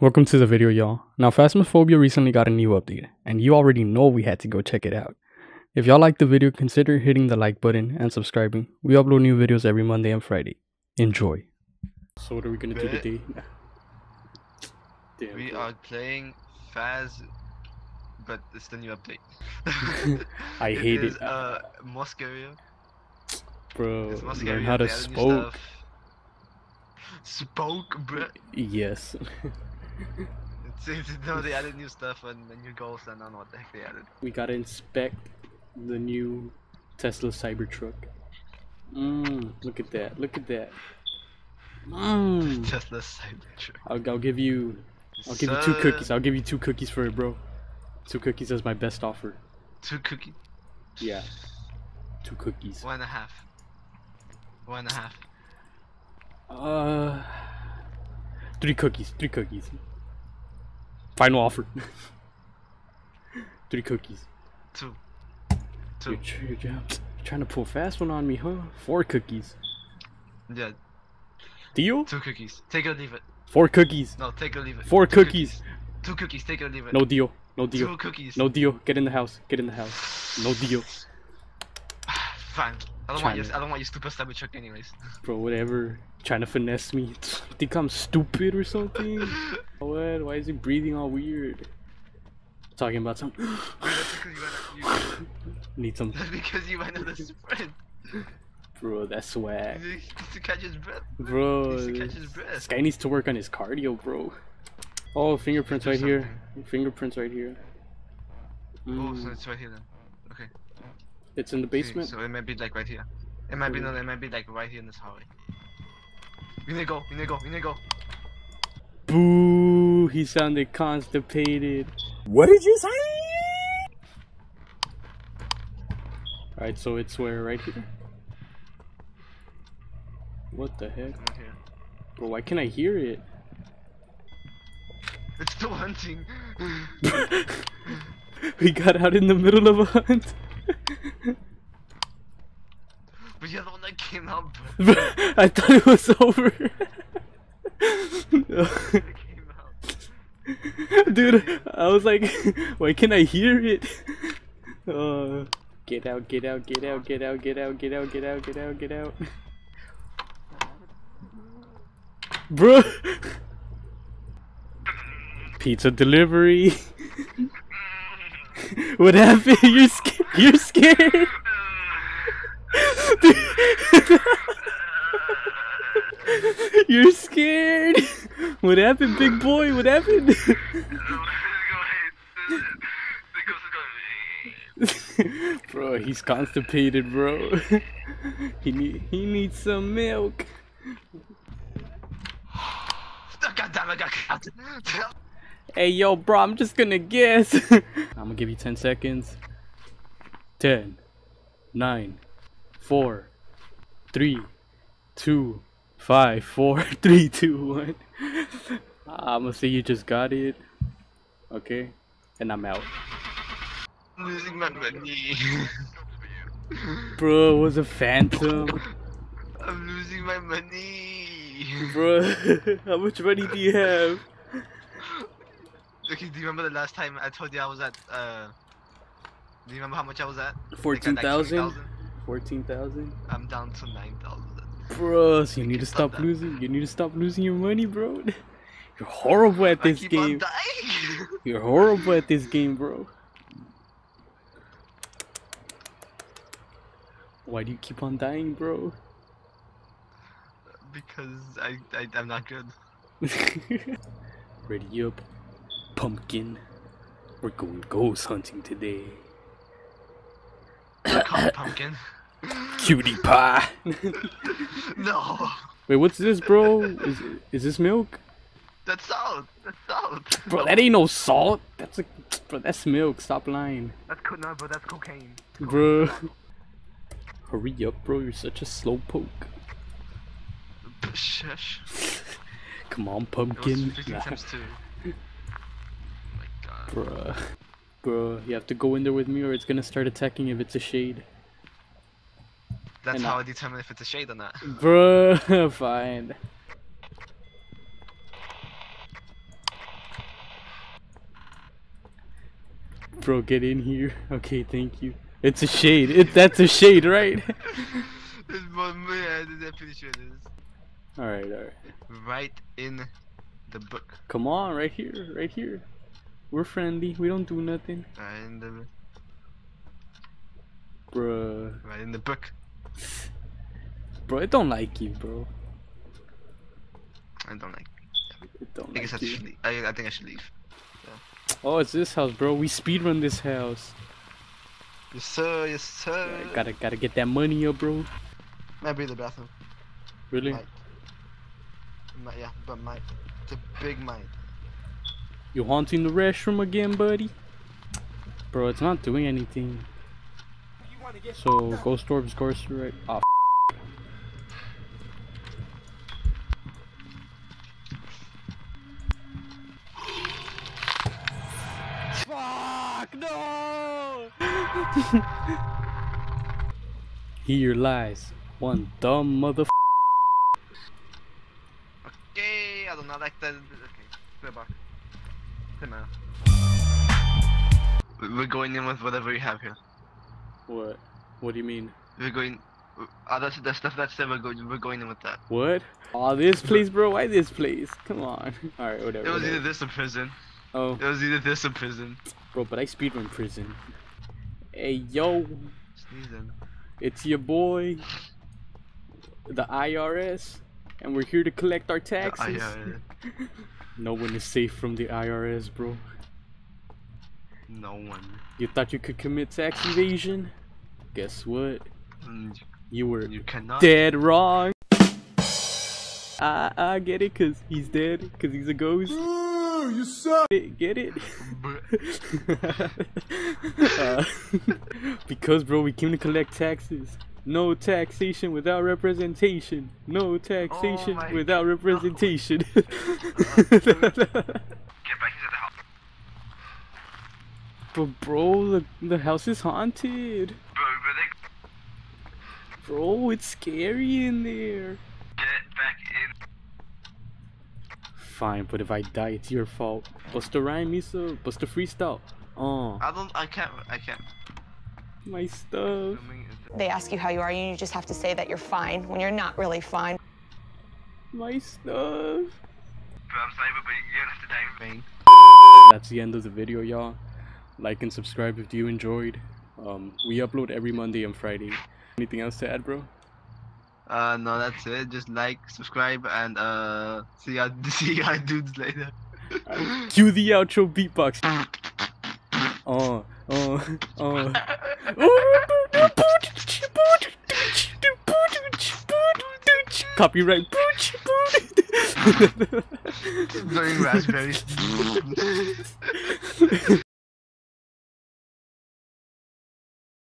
Welcome to the video, y'all. Now, Phasmophobia recently got a new update, and you already know we had to go check it out. If y'all like the video, consider hitting the like button and subscribing. We upload new videos every Monday and Friday. Enjoy. So what are we gonna do today? Damn, We bro. are playing Phaz, but it's the new update. I hate is, it. Uh, more scarier. bro. It's more Learn how to they added new spoke. Spoke, bruh. Yes. It's, it's, no, they added new stuff and, and new goals, and I don't know what the heck they added. we gotta inspect the new Tesla Cybertruck. Mmm, look at that. Look at that. Mmm. Tesla Cybertruck. I'll, I'll give you I'll give you two cookies. I'll give you two cookies for it, bro. Two cookies as my best offer. Two cookies. Yeah. Two cookies. One and a half. One and a half. Uh Three cookies. Three cookies. Final offer. three cookies. Two. You're, Two. tr- you're, you're trying to pull a fast one on me, huh? Four cookies. Yeah, Deal? two cookies. Take it or leave it. Four cookies. No, take it or leave it. Four Two cookies. Two cookies. Take it or leave it. No deal. No deal. Two cookies. No deal. Get in the house. Get in the house. No deal. Fine. I don't want your I don't want your stupid Cybertruck anyways. Bro, whatever. Trying to finesse me. Think I'm stupid or something? What? Why is he breathing all weird? Talking about some. That's because you went out, Need some. that's because you went on the sprint. Bro, that's swag. He needs to catch his breath. Bro, He needs to catch this his breath. this guy needs to work on his cardio, bro. Oh, fingerprints right here. Fingerprints right here. Oh, so Mm, it's right here then. Okay. it's in the basement. So it might be like right here. It might be no, it might be like right here in this hallway. We need to go. We need to go. We need to go. Boo! He sounded constipated. What did you say? Alright, so it's where? Right here? What the heck? Come. Bro, why can't I hear it? It's still hunting. we got out in the middle of a hunt. But you're the one that came out. I thought it was over. It came out. Dude, I was like, why can't I hear it? Uh, get out, get out, get out, get out, get out, get out, get out, get out, get out. Bro! Pizza delivery. what happened? You're scared. You're scared. You're scared. What happened, big boy? What happened? bro, he's constipated, bro. he need he needs some milk. Hey, yo, bro, I'm just gonna guess. I'm gonna give you 10 seconds. 10, 9, 4, 3, 2, 5, 4, 3, 2, 1. I'm gonna say you just got it. Okay? And I'm out. I'm losing my money. Bro, it was a phantom. I'm losing my money. Bro, how much money do you have? Okay, do you remember the last time I told you I was at, uh... Do you remember how much I was at, 14,000? 20,000? 14,000? I'm down to 9,000. Bro, so you need to stop that. losing. You need to stop losing your money, bro. You're horrible at this game. You're horrible at this game, bro. Why do you keep on dying, bro? because I, I, I'm not good. Ready up, pumpkin. We're going ghost hunting today. Pumpkin. Cutie pie. no! Wait, what's this, bro? Is is this milk? That's salt! That's salt! Bro, that ain't no salt. That's a bro. That's milk. Stop lying, That's co- no, but that's cocaine. bro. Hurry up, bro. You're such a slow poke. Shush. Come on, It was pumpkin. 15 Nah, Oh my god. Bruh. Bruh, you have to go in there with me or it's gonna start attacking if it's a shade. That's how I determine if it's a shade or not. Bruh, fine. Bro, get in here. Okay, thank you. It's a shade. It that's a shade, right? Sure it is. Alright, alright. Right in the book. Come on, right here, right here. We're friendly, we don't do nothing. Right in the Bruh. Right in the book. Bro, I don't like you, bro. I don't like. It don't I I like you. should leave. I, I think I should leave. Oh, it's this house, bro. We speedrun this house. Yes sir, yes sir. Alright, gotta gotta get that money up, bro. Might be the bathroom. Really? Might. Might, yeah, but might. It's a big might. You haunting the restroom again, buddy? Bro, it's not doing anything. So, Ghost Orbs, Ghost right? Oh, ah, Fuck, no! Here lies one dumb mother. Okay, I do not like that. Okay, go back. Come. We're going in with whatever we have here. What? What do you mean? We're going. Uh, that's the stuff that's there. We're going. We're going in with that. What? Oh, this place, bro. Why this place? Come on. All right, whatever. It was whatever. either this or prison. Oh, It was either this or prison. bro, but I speedrun prison. Hey, yo, Sneezing. it's your boy, the IRS, and we're here to collect our taxes. IRS. No one is safe from the IRS, bro. No one. You thought you could commit tax evasion? Guess what? Mm, You were You cannot. dead wrong. I I get it, cause he's dead, cause he's a ghost. Ooh, you suck. Get it? Bruh. Uh, because, bro, we came to collect taxes. No taxation without representation. No taxation my without representation. Get back into the house. But, bro, the, the house is haunted. Bro, Bro, it's scary in there. get back in. Fine, but if I die, it's your fault. Bust a rhyme, Misa. Bust a freestyle. Oh, I don't. I can't. I can't. my stuff. They ask you how you are, and you just have to say that you're fine when you're not really fine. My stuff. Bro, I'm sorry, but you don't have to die in vain. That's the end of the video, y'all. Like and subscribe if you enjoyed. Um, we upload every Monday and Friday. Anything else to add, bro? Uh, no, that's it. Just like, subscribe, and uh, see ya, see ya dudes later. Cue the outro beatbox. Oh, oh, oh. Copyright. Blowing raspberries.